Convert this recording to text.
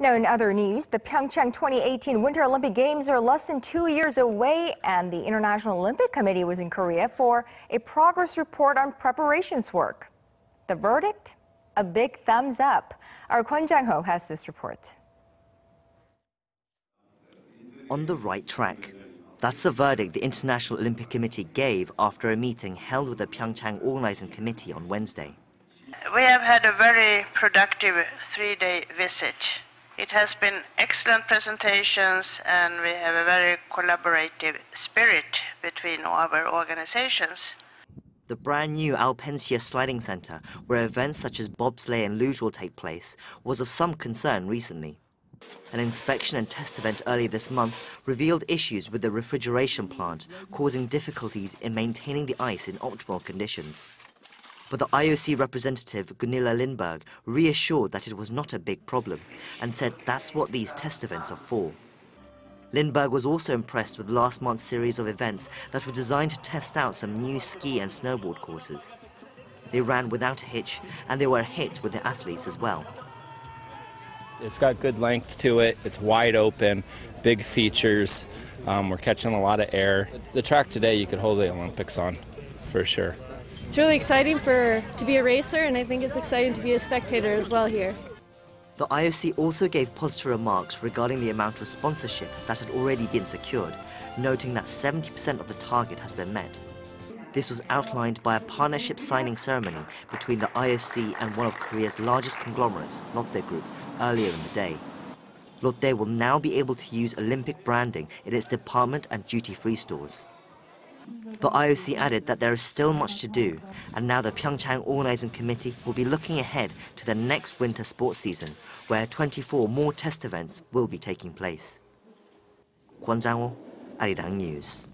Now, in other news, the Pyeongchang 2018 Winter Olympic Games are less than two years away, and the International Olympic Committee was in Korea for a progress report on preparations work. The verdict? A big thumbs up. Our Kwon Jang-ho has this report. On the right track. That's the verdict the International Olympic Committee gave after a meeting held with the Pyeongchang Organizing Committee on Wednesday. We have had a very productive three-day visit. It has been excellent presentations and we have a very collaborative spirit between our organizations. The brand new Alpensia Sliding Center, where events such as bobsleigh and luge will take place, was of some concern recently. An inspection and test event earlier this month revealed issues with the refrigeration plant, causing difficulties in maintaining the ice in optimal conditions. But the IOC representative, Gunilla Lindberg, reassured that it was not a big problem and said that's what these test events are for. Lindberg was also impressed with last month's series of events that were designed to test out some new ski and snowboard courses. They ran without a hitch and they were a hit with the athletes as well. It's got good length to it, it's wide open, big features, um, we're catching a lot of air. The track today you could hold the Olympics on, for sure it's really exciting for to be a racer, and I think it's exciting to be a spectator as well here. The IOC also gave positive remarks regarding the amount of sponsorship that had already been secured, noting that 70% of the target has been met. This was outlined by a partnership signing ceremony between the IOC and one of Korea's largest conglomerates, Lotte Group, earlier in the day. Lotte will now be able to use Olympic branding in its department and duty-free stores. The IOC added that there is still much to do, and now the Pyeongchang Organizing Committee will be looking ahead to the next winter sports season, where 24 more test events will be taking place. Kwon Jang-ho, Arirang News.